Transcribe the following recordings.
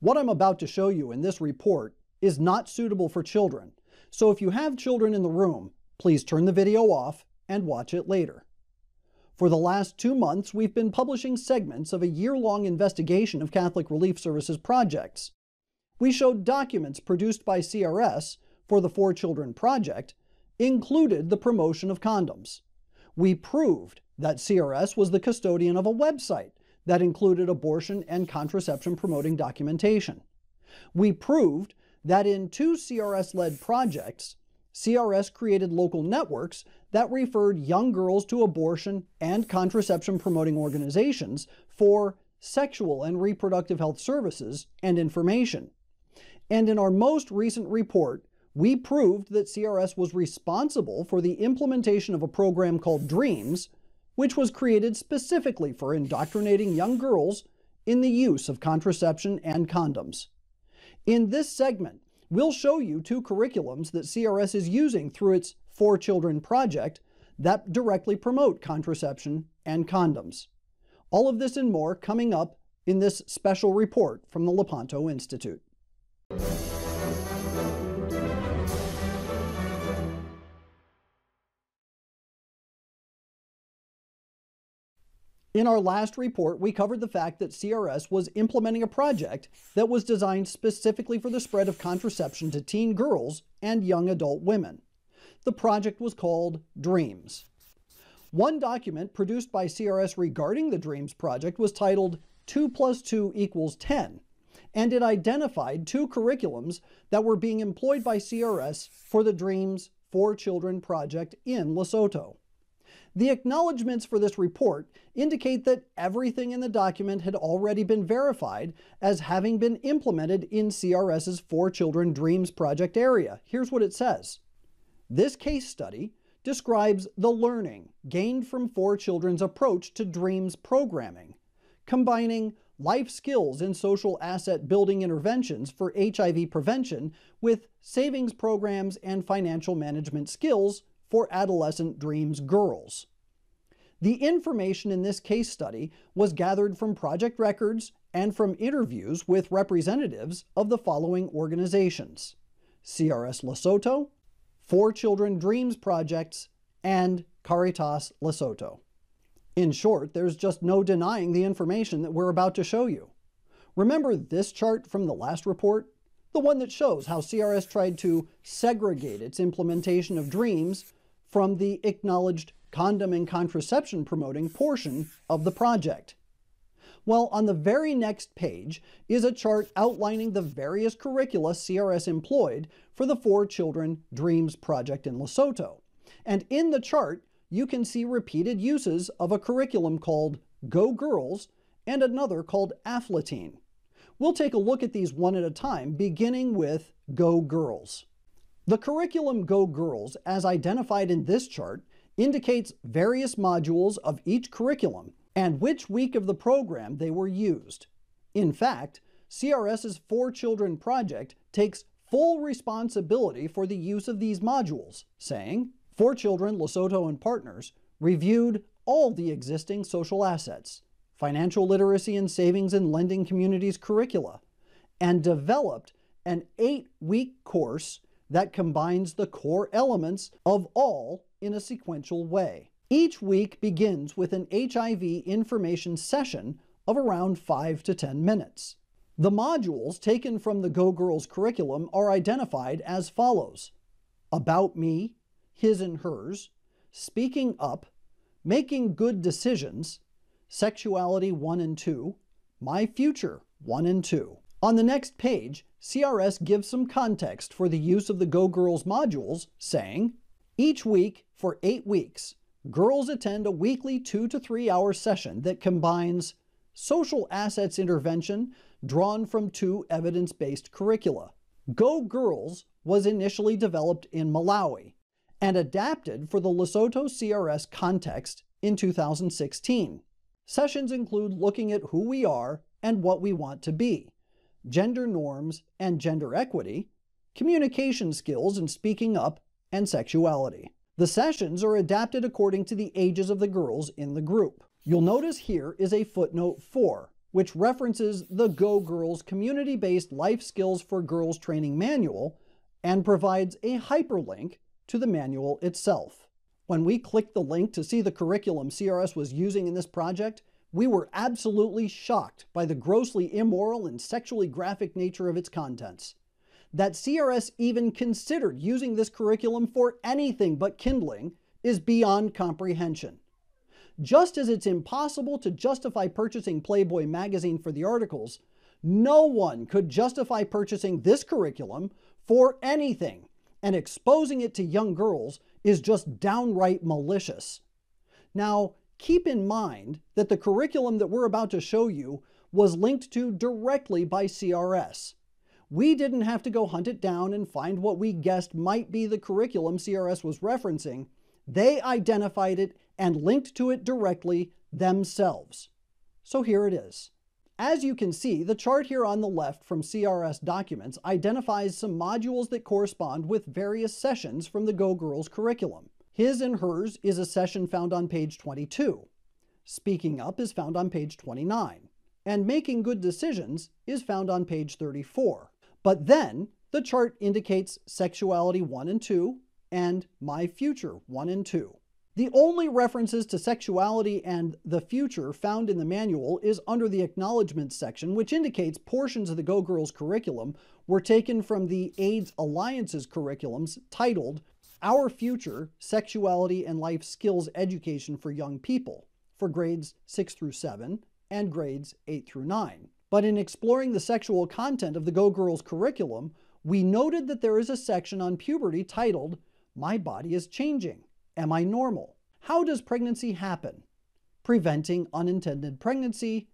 What I'm about to show you in this report is not suitable for children, so if you have children in the room, please turn the video off and watch it later. For the last two months, we've been publishing segments of a year-long investigation of Catholic Relief Services projects. We showed documents produced by CRS for the Four Children Project included the promotion of condoms. We proved that CRS was the custodian of a website that included abortion and contraception promoting documentation. We proved that in two CRS led projects, CRS created local networks that referred young girls to abortion and contraception promoting organizations for sexual and reproductive health services and information. And in our most recent report, we proved that CRS was responsible for the implementation of a program called DREAMS, which was created specifically for indoctrinating young girls in the use of contraception and condoms. In this segment, we'll show you two curriculums that CRS is using through its Four Children project that directly promote contraception and condoms. All of this and more coming up in this special report from the Lepanto Institute. In our last report, we covered the fact that CRS was implementing a project that was designed specifically for the spread of contraception to teen girls and young adult women. The project was called DREAMS. One document produced by CRS regarding the DREAMS project was titled 2 plus 2 equals 10, and it identified two curriculums that were being employed by CRS for the DREAMS for Children project in Lesotho. The acknowledgments for this report indicate that everything in the document had already been verified as having been implemented in CRS's Four Children Dreams project area. Here's what it says. This case study describes the learning gained from Four Children's approach to dreams programming, combining life skills and social asset building interventions for HIV prevention with savings programs and financial management skills for adolescent dreams girls. The information in this case study was gathered from project records and from interviews with representatives of the following organizations CRS Lesotho, Four Children Dreams Projects, and Caritas Lesotho. In short, there's just no denying the information that we're about to show you. Remember this chart from the last report? The one that shows how CRS tried to segregate its implementation of dreams from the acknowledged condom and contraception promoting portion of the project. Well, on the very next page is a chart outlining the various curricula CRS employed for the Four Children Dreams project in Lesotho. And in the chart, you can see repeated uses of a curriculum called Go Girls and another called Aflateen. We'll take a look at these one at a time, beginning with Go Girls. The curriculum Go Girls, as identified in this chart, indicates various modules of each curriculum and which week of the program they were used. In fact, CRS's Four Children project takes full responsibility for the use of these modules, saying, Four Children, Lesotho, and Partners reviewed all the existing social assets, financial literacy and savings and lending communities curricula, and developed an eight week course that combines the core elements of all in a sequential way. Each week begins with an HIV information session of around 5 to 10 minutes. The modules taken from the Go Girls curriculum are identified as follows About Me, His and Hers, Speaking Up, Making Good Decisions, Sexuality 1 and 2, My Future 1 and 2. On the next page, CRS gives some context for the use of the Go Girls modules, saying, Each week, for eight weeks, girls attend a weekly two to three hour session that combines social assets intervention drawn from two evidence based curricula. Go Girls was initially developed in Malawi and adapted for the Lesotho CRS context in 2016. Sessions include looking at who we are and what we want to be gender norms and gender equity, communication skills and speaking up, and sexuality. The sessions are adapted according to the ages of the girls in the group. You'll notice here is a footnote 4 which references the Go Girls community based life skills for girls training manual and provides a hyperlink to the manual itself. When we clicked the link to see the curriculum CRS was using in this project, we were absolutely shocked by the grossly immoral and sexually graphic nature of its contents. That CRS even considered using this curriculum for anything but kindling is beyond comprehension. Just as it's impossible to justify purchasing Playboy magazine for the articles, no one could justify purchasing this curriculum for anything, and exposing it to young girls is just downright malicious. Now, keep in mind that the curriculum that we're about to show you was linked to directly by CRS. We didn't have to go hunt it down and find what we guessed might be the curriculum CRS was referencing. They identified it and linked to it directly themselves. So here it is. As you can see, the chart here on the left from CRS documents identifies some modules that correspond with various sessions from the Go Girls curriculum. His and hers is a session found on page 22. Speaking up is found on page 29. And making good decisions is found on page 34. But then the chart indicates sexuality 1 and 2 and my future 1 and 2. The only references to sexuality and the future found in the manual is under the acknowledgments section, which indicates portions of the Go Girls curriculum were taken from the AIDS Alliance's curriculums titled our Future Sexuality and Life Skills Education for Young People for grades 6 through 7 and grades 8 through 9. But in exploring the sexual content of the Go Girls curriculum, we noted that there is a section on puberty titled, My Body is Changing. Am I Normal? How does pregnancy happen? Preventing unintended pregnancy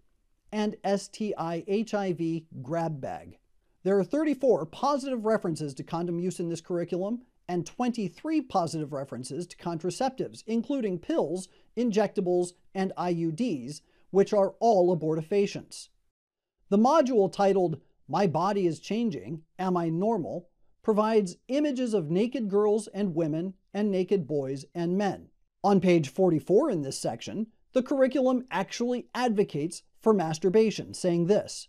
and STI HIV grab bag. There are 34 positive references to condom use in this curriculum, and 23 positive references to contraceptives, including pills, injectables, and IUDs, which are all abortifacients. The module titled My Body is Changing, Am I Normal? provides images of naked girls and women and naked boys and men. On page 44 in this section, the curriculum actually advocates for masturbation, saying this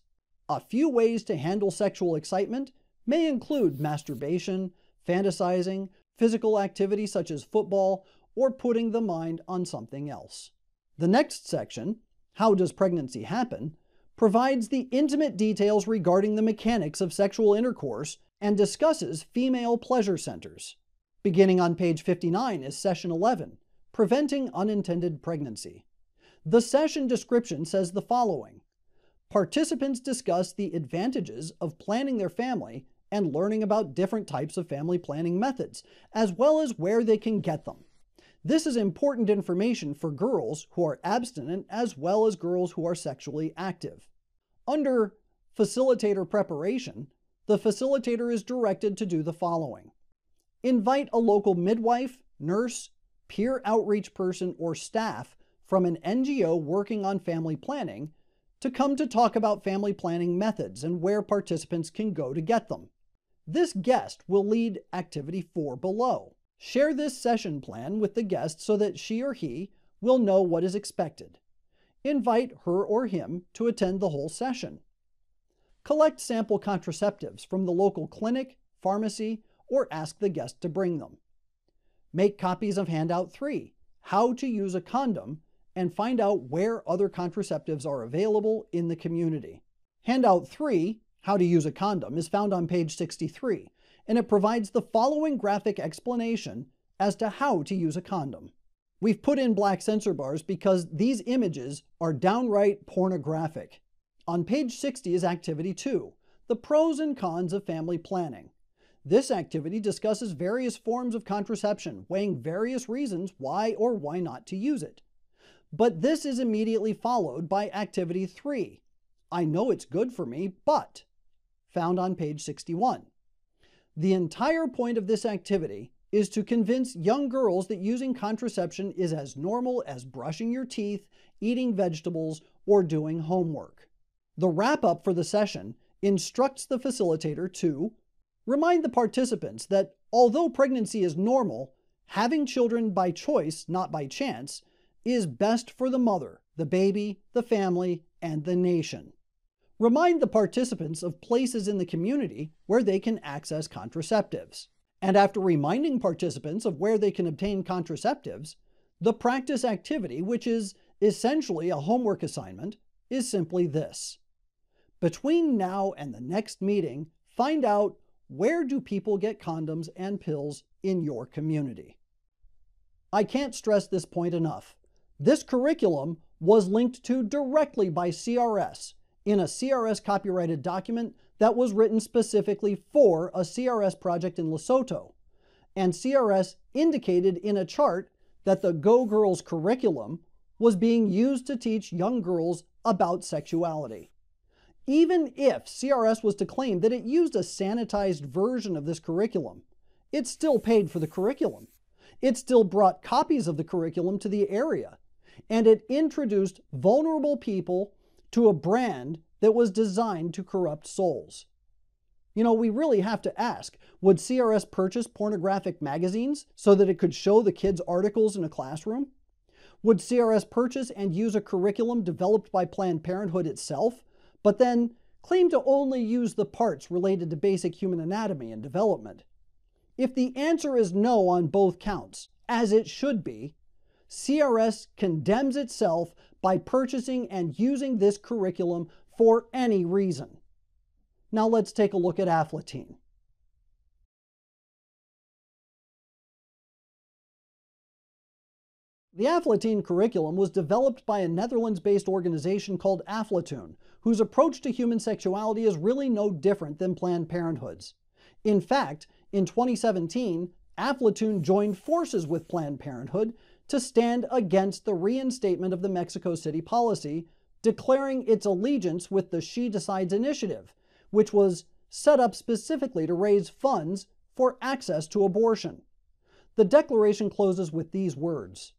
A few ways to handle sexual excitement may include masturbation, fantasizing, physical activity such as football, or putting the mind on something else. The next section, How Does Pregnancy Happen, provides the intimate details regarding the mechanics of sexual intercourse and discusses female pleasure centers. Beginning on page 59 is session 11, Preventing Unintended Pregnancy. The session description says the following Participants discuss the advantages of planning their family and learning about different types of family planning methods, as well as where they can get them. This is important information for girls who are abstinent as well as girls who are sexually active. Under facilitator preparation, the facilitator is directed to do the following. Invite a local midwife, nurse, peer outreach person, or staff from an NGO working on family planning to come to talk about family planning methods and where participants can go to get them. This guest will lead activity 4 below. Share this session plan with the guest so that she or he will know what is expected. Invite her or him to attend the whole session. Collect sample contraceptives from the local clinic, pharmacy, or ask the guest to bring them. Make copies of Handout 3, How to Use a Condom, and find out where other contraceptives are available in the community. Handout 3 how to use a condom is found on page 63, and it provides the following graphic explanation as to how to use a condom. We've put in black censor bars because these images are downright pornographic. On page 60 is Activity 2, the pros and cons of family planning. This activity discusses various forms of contraception, weighing various reasons why or why not to use it. But this is immediately followed by Activity 3. I know it's good for me, but found on page 61. The entire point of this activity is to convince young girls that using contraception is as normal as brushing your teeth, eating vegetables, or doing homework. The wrap up for the session instructs the facilitator to remind the participants that although pregnancy is normal, having children by choice, not by chance, is best for the mother, the baby, the family, and the nation. Remind the participants of places in the community where they can access contraceptives. And after reminding participants of where they can obtain contraceptives, the practice activity, which is essentially a homework assignment, is simply this. Between now and the next meeting, find out where do people get condoms and pills in your community. I can't stress this point enough. This curriculum was linked to directly by CRS in a CRS copyrighted document that was written specifically for a CRS project in Lesotho. And CRS indicated in a chart that the Go Girls curriculum was being used to teach young girls about sexuality. Even if CRS was to claim that it used a sanitized version of this curriculum, it still paid for the curriculum. It still brought copies of the curriculum to the area, and it introduced vulnerable people to a brand that was designed to corrupt souls. You know, we really have to ask would CRS purchase pornographic magazines so that it could show the kids articles in a classroom? Would CRS purchase and use a curriculum developed by Planned Parenthood itself, but then claim to only use the parts related to basic human anatomy and development? If the answer is no on both counts, as it should be, CRS condemns itself by purchasing and using this curriculum for any reason. Now let's take a look at Aflateen. The Aflateen curriculum was developed by a Netherlands based organization called Aflatoun, whose approach to human sexuality is really no different than Planned Parenthood's. In fact, in 2017, Aflatoun joined forces with Planned Parenthood to stand against the reinstatement of the Mexico City policy declaring its allegiance with the She Decides initiative, which was set up specifically to raise funds for access to abortion. The declaration closes with these words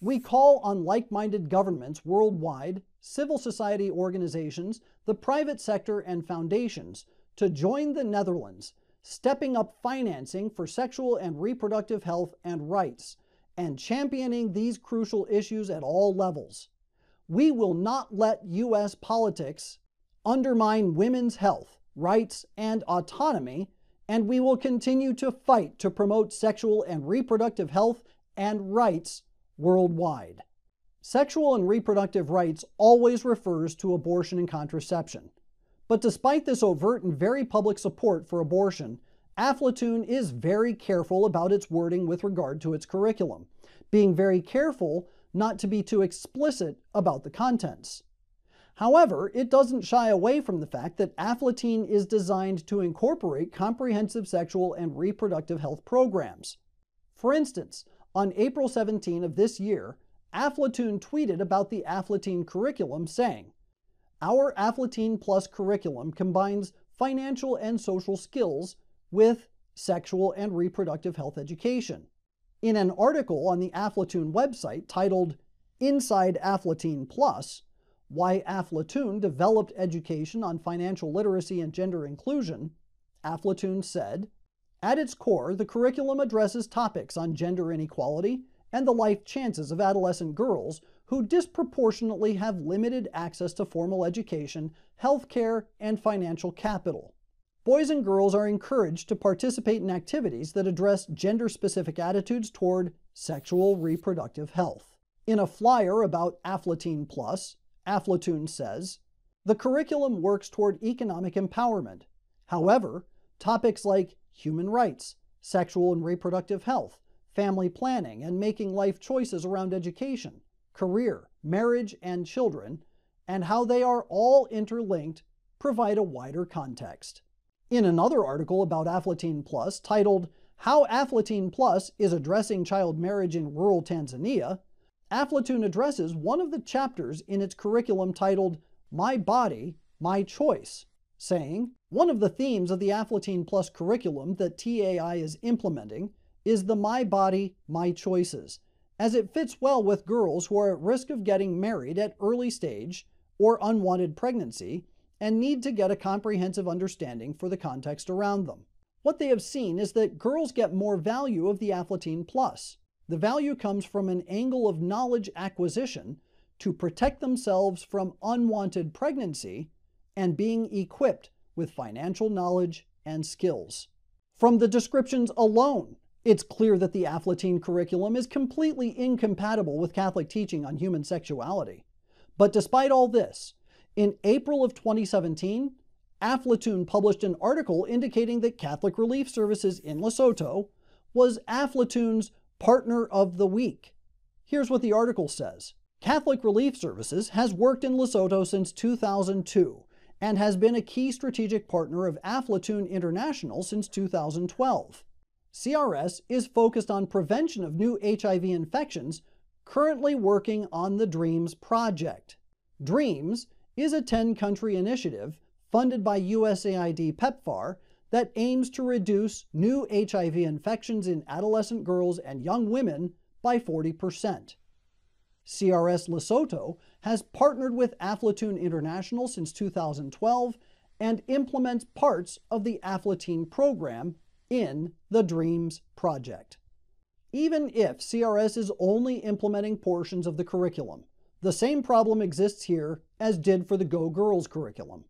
We call on like minded governments worldwide, civil society organizations, the private sector, and foundations to join the Netherlands, stepping up financing for sexual and reproductive health and rights, and championing these crucial issues at all levels. We will not let U.S. politics undermine women's health, rights, and autonomy, and we will continue to fight to promote sexual and reproductive health and rights worldwide. Sexual and reproductive rights always refers to abortion and contraception. But despite this overt and very public support for abortion, Aflatoun is very careful about its wording with regard to its curriculum, being very careful not to be too explicit about the contents. However, it doesn't shy away from the fact that Aflateen is designed to incorporate comprehensive sexual and reproductive health programs. For instance, on April 17 of this year, Aflatoun tweeted about the Aflateen curriculum saying, Our Aflateen Plus curriculum combines financial and social skills with sexual and reproductive health education. In an article on the Aflatoun website titled Inside Aflateen Plus Why Aflatoun Developed Education on Financial Literacy and Gender Inclusion, Aflatoun said, At its core, the curriculum addresses topics on gender inequality and the life chances of adolescent girls who disproportionately have limited access to formal education, health care, and financial capital boys and girls are encouraged to participate in activities that address gender specific attitudes toward sexual reproductive health. In a flyer about Aflateen Plus, Aflatoun says, the curriculum works toward economic empowerment. However, topics like human rights, sexual and reproductive health, family planning, and making life choices around education, career, marriage, and children, and how they are all interlinked provide a wider context. In another article about Aflateen Plus titled How Aflateen Plus is Addressing Child Marriage in Rural Tanzania, Aflatoun addresses one of the chapters in its curriculum titled My Body, My Choice, saying, One of the themes of the Aflateen Plus curriculum that TAI is implementing is the My Body, My Choices, as it fits well with girls who are at risk of getting married at early stage or unwanted pregnancy and need to get a comprehensive understanding for the context around them. What they have seen is that girls get more value of the Aflateen Plus. The value comes from an angle of knowledge acquisition to protect themselves from unwanted pregnancy and being equipped with financial knowledge and skills. From the descriptions alone, it's clear that the Aflateen curriculum is completely incompatible with Catholic teaching on human sexuality. But despite all this, in April of 2017, Aflatoun published an article indicating that Catholic Relief Services in Lesotho was Aflatoun's Partner of the Week. Here's what the article says Catholic Relief Services has worked in Lesotho since 2002 and has been a key strategic partner of Aflatoun International since 2012. CRS is focused on prevention of new HIV infections, currently working on the DREAMS project. DREAMS is a 10 country initiative funded by USAID PEPFAR that aims to reduce new HIV infections in adolescent girls and young women by 40%. CRS Lesotho has partnered with Aflatoun International since 2012 and implements parts of the Aflateen program in the DREAMS project. Even if CRS is only implementing portions of the curriculum, the same problem exists here as did for the Go Girls curriculum.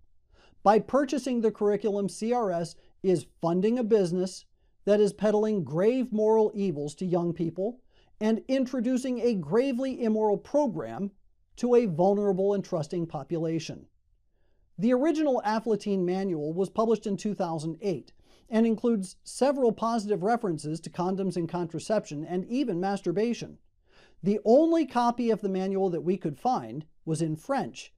By purchasing the curriculum, CRS is funding a business that is peddling grave moral evils to young people and introducing a gravely immoral program to a vulnerable and trusting population. The original Aflateen manual was published in 2008 and includes several positive references to condoms and contraception and even masturbation. The only copy of the manual that we could find was in French,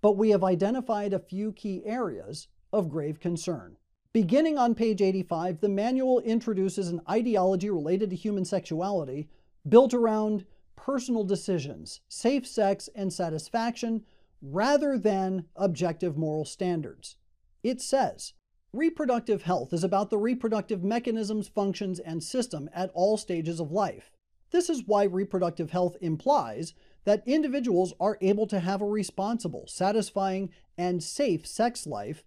but we have identified a few key areas of grave concern. Beginning on page 85, the manual introduces an ideology related to human sexuality built around personal decisions, safe sex, and satisfaction rather than objective moral standards. It says, Reproductive health is about the reproductive mechanisms, functions, and system at all stages of life. This is why reproductive health implies that individuals are able to have a responsible, satisfying, and safe sex life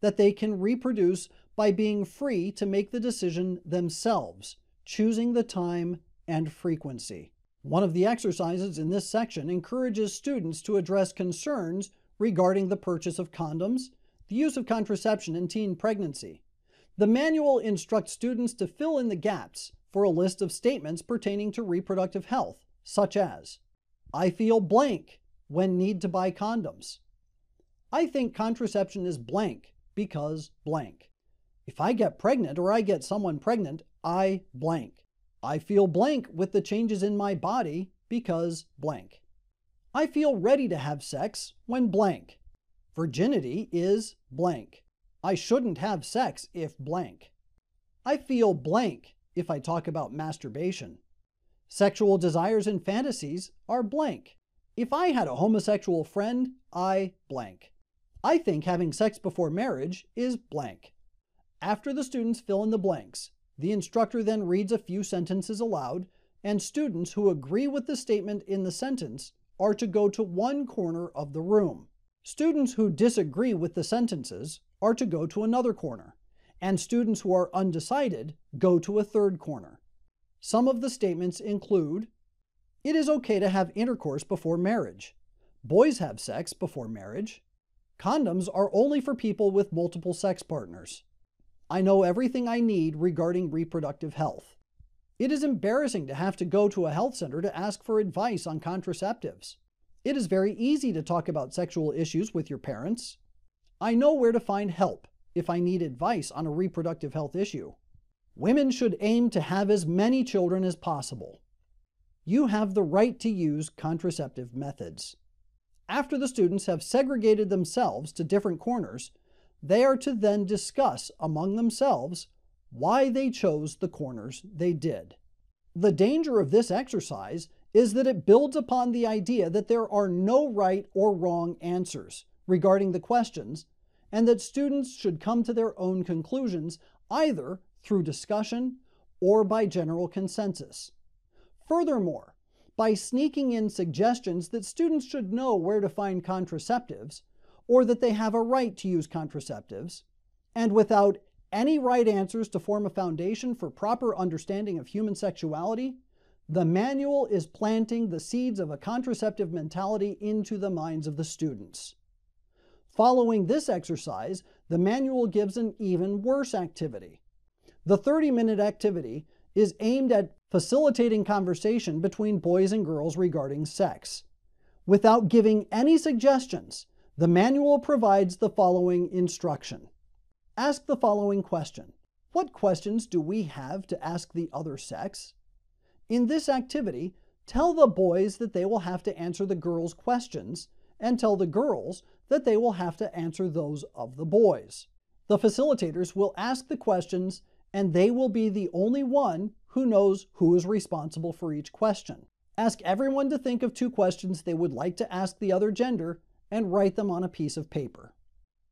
that they can reproduce by being free to make the decision themselves, choosing the time and frequency. One of the exercises in this section encourages students to address concerns regarding the purchase of condoms, the use of contraception in teen pregnancy. The manual instructs students to fill in the gaps for a list of statements pertaining to reproductive health, such as I feel blank when need to buy condoms. I think contraception is blank because blank. If I get pregnant or I get someone pregnant, I blank. I feel blank with the changes in my body because blank. I feel ready to have sex when blank. Virginity is blank. I shouldn't have sex if blank. I feel blank if I talk about masturbation. Sexual desires and fantasies are blank. If I had a homosexual friend, I blank. I think having sex before marriage is blank. After the students fill in the blanks, the instructor then reads a few sentences aloud, and students who agree with the statement in the sentence are to go to one corner of the room. Students who disagree with the sentences are to go to another corner, and students who are undecided go to a third corner. Some of the statements include It is okay to have intercourse before marriage. Boys have sex before marriage. Condoms are only for people with multiple sex partners. I know everything I need regarding reproductive health. It is embarrassing to have to go to a health center to ask for advice on contraceptives. It is very easy to talk about sexual issues with your parents. I know where to find help if I need advice on a reproductive health issue. Women should aim to have as many children as possible. You have the right to use contraceptive methods. After the students have segregated themselves to different corners, they are to then discuss among themselves why they chose the corners they did. The danger of this exercise is that it builds upon the idea that there are no right or wrong answers regarding the questions, and that students should come to their own conclusions either through discussion or by general consensus. Furthermore, by sneaking in suggestions that students should know where to find contraceptives, or that they have a right to use contraceptives, and without any right answers to form a foundation for proper understanding of human sexuality, The manual is planting the seeds of a contraceptive mentality into the minds of the students. Following this exercise, the manual gives an even worse activity. The 30 minute activity is aimed at facilitating conversation between boys and girls regarding sex. Without giving any suggestions, the manual provides the following instruction. Ask the following question. What questions do we have to ask the other sex? In this activity, tell the boys that they will have to answer the girls' questions, and tell the girls that they will have to answer those of the boys. The facilitators will ask the questions, and they will be the only one who knows who is responsible for each question. Ask everyone to think of two questions they would like to ask the other gender and write them on a piece of paper.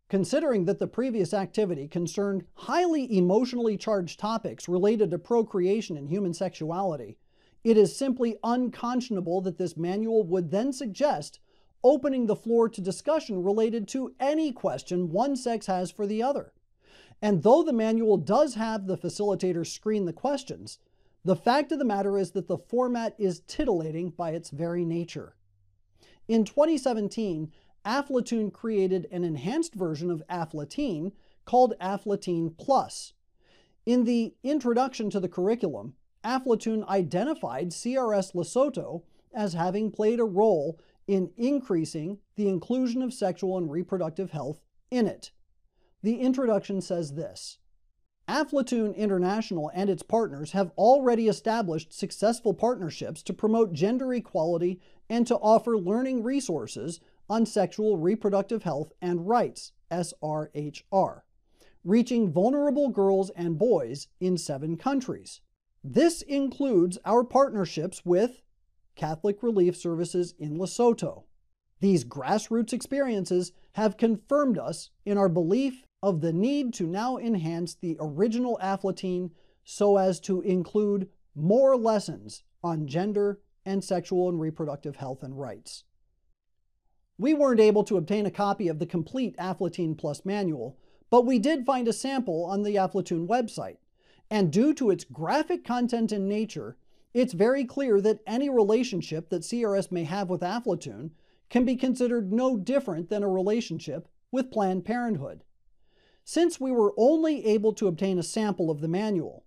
Considering that the previous activity concerned highly emotionally charged topics related to procreation and human sexuality, it is simply unconscionable that this manual would then suggest opening the floor to discussion related to any question one sex has for the other. And though the manual does have the facilitator screen the questions, the fact of the matter is that the format is titillating by its very nature. In 2017, Aflatoun created an enhanced version of Aflateen called Aflateen Plus. In the introduction to the curriculum, Aflatoun identified CRS Lesotho as having played a role in increasing the inclusion of sexual and reproductive health in it. The introduction says this Aflatoun International and its partners have already established successful partnerships to promote gender equality and to offer learning resources on sexual reproductive health and rights, SRHR, reaching vulnerable girls and boys in seven countries. This includes our partnerships with Catholic Relief Services in Lesotho. These grassroots experiences have confirmed us in our belief of the need to now enhance the original Aflateen so as to include more lessons on gender and sexual and reproductive health and rights. We weren't able to obtain a copy of the complete Aflateen Plus manual, but we did find a sample on the Aflatoun website. And due to its graphic content and nature, it's very clear that any relationship that CRS may have with Aflatoun can be considered no different than a relationship with Planned Parenthood. Since we were only able to obtain a sample of the manual,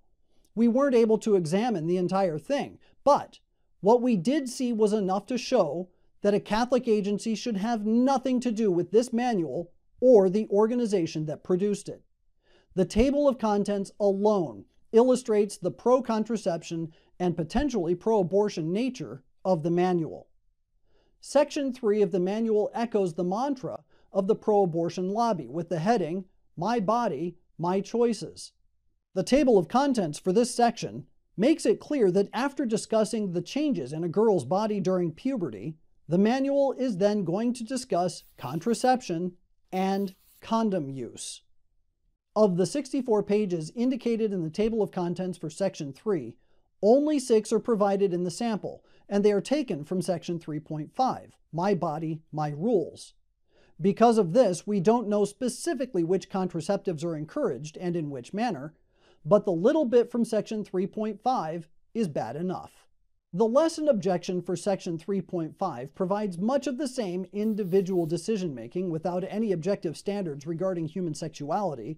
we weren't able to examine the entire thing, but what we did see was enough to show that a Catholic agency should have nothing to do with this manual or the organization that produced it. The table of contents alone illustrates the pro contraception and potentially pro abortion nature of the manual. Section 3 of the manual echoes the mantra of the pro abortion lobby with the heading, My Body, My Choices. The table of contents for this section makes it clear that after discussing the changes in a girl's body during puberty, the manual is then going to discuss contraception and condom use. Of the 64 pages indicated in the table of contents for Section 3, only six are provided in the sample, and they are taken from Section 3.5, My Body, My Rules. Because of this, we don't know specifically which contraceptives are encouraged and in which manner, but the little bit from Section 3.5 is bad enough. The lesson objection for Section 3.5 provides much of the same individual decision making without any objective standards regarding human sexuality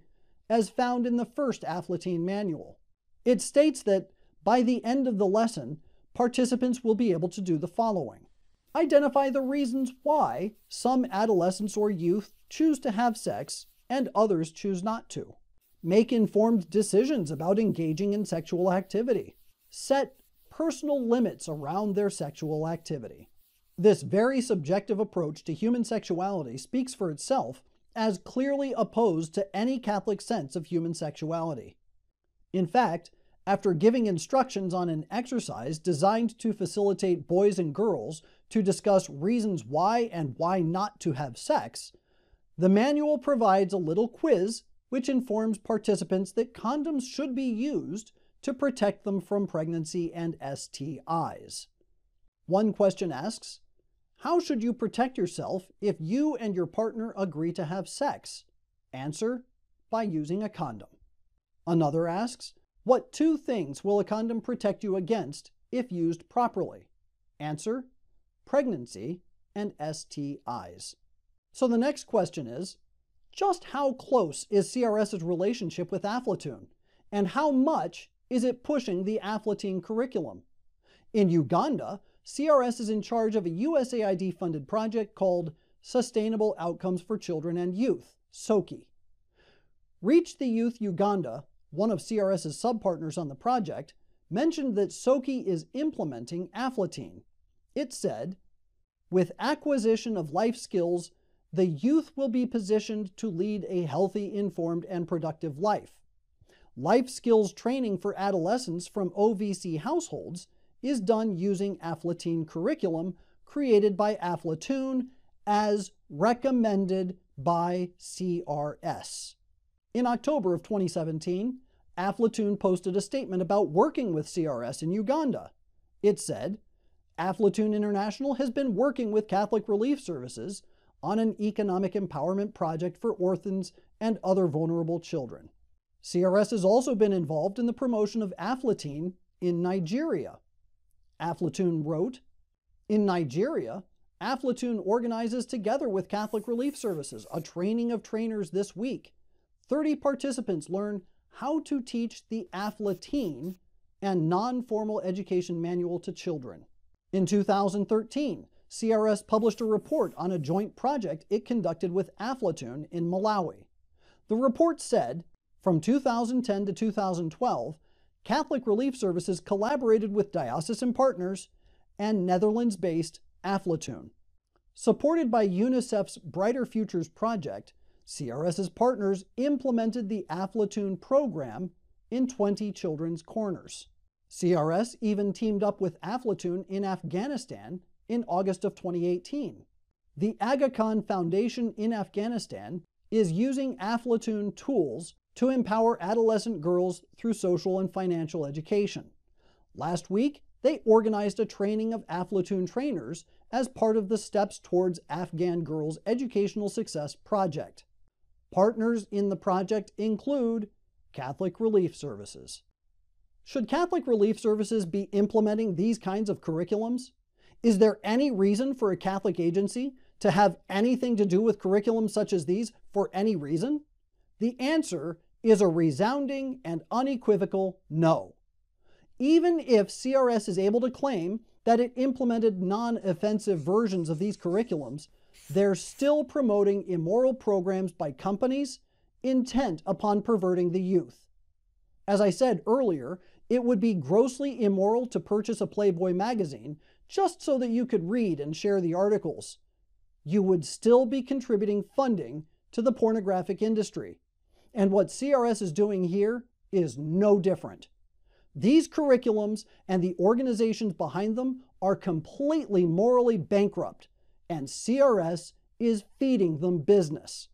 as found in the first Aflateen manual. It states that by the end of the lesson, participants will be able to do the following Identify the reasons why some adolescents or youth choose to have sex and others choose not to. Make informed decisions about engaging in sexual activity. Set personal limits around their sexual activity. This very subjective approach to human sexuality speaks for itself as clearly opposed to any Catholic sense of human sexuality. In fact, after giving instructions on an exercise designed to facilitate boys and girls to discuss reasons why and why not to have sex, the manual provides a little quiz which informs participants that condoms should be used to protect them from pregnancy and STIs. One question asks, How should you protect yourself if you and your partner agree to have sex? Answer, by using a condom. Another asks, What two things will a condom protect you against if used properly? Answer pregnancy and STIs. So the next question is just how close is CRS's relationship with Aflatoun? And how much is it pushing the Aflateen curriculum? In Uganda, CRS is in charge of a USAID funded project called Sustainable Outcomes for Children and Youth, SOCY. Reach the Youth Uganda, one of CRS's subpartners on the project, mentioned that SOCY is implementing Aflateen. It said, with acquisition of life skills, the youth will be positioned to lead a healthy, informed, and productive life. Life skills training for adolescents from OVC households is done using Aflateen curriculum created by Aflatoun as recommended by CRS. In October of 2017, Aflatoun posted a statement about working with CRS in Uganda. It said, Aflatoun International has been working with Catholic Relief Services on an economic empowerment project for orphans and other vulnerable children. CRS has also been involved in the promotion of Aflateen in Nigeria. Aflatoun wrote, In Nigeria, Aflatoun organizes together with Catholic Relief Services a training of trainers this week. 30 participants learn how to teach the Aflateen and non-formal education manual to children. In 2013, CRS published a report on a joint project it conducted with Aflatoun in Malawi. The report said, from 2010 to 2012, Catholic Relief Services collaborated with diocesan partners and Netherlands based Aflatoun. Supported by UNICEF's Brighter Futures project, CRS's partners implemented the Aflatoun program in 20 children's corners. CRS even teamed up with Aflatoun in Afghanistan in August of 2018. The Aga Khan Foundation in Afghanistan is using Aflatoun tools to empower adolescent girls through social and financial education. Last week, they organized a training of Aflatoun trainers as part of the Steps Towards Afghan Girls Educational Success project. Partners in the project include Catholic Relief Services. Should Catholic Relief Services be implementing these kinds of curriculums? Is there any reason for a Catholic agency to have anything to do with curriculums such as these for any reason? The answer is a resounding and unequivocal no. Even if CRS is able to claim that it implemented non offensive versions of these curriculums, they're still promoting immoral programs by companies intent upon perverting the youth. As I said earlier, it would be grossly immoral to purchase a Playboy magazine just so that you could read and share the articles. You would still be contributing funding to the pornographic industry. And what CRS is doing here is no different. These curriculums and the organizations behind them are completely morally bankrupt, and CRS is feeding them business.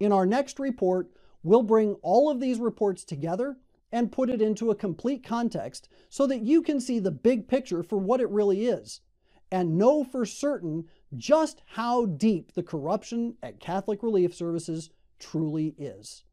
In our next report, we'll bring all of these reports together and put it into a complete context so that you can see the big picture for what it really is and know for certain just how deep the corruption at Catholic Relief Services truly is.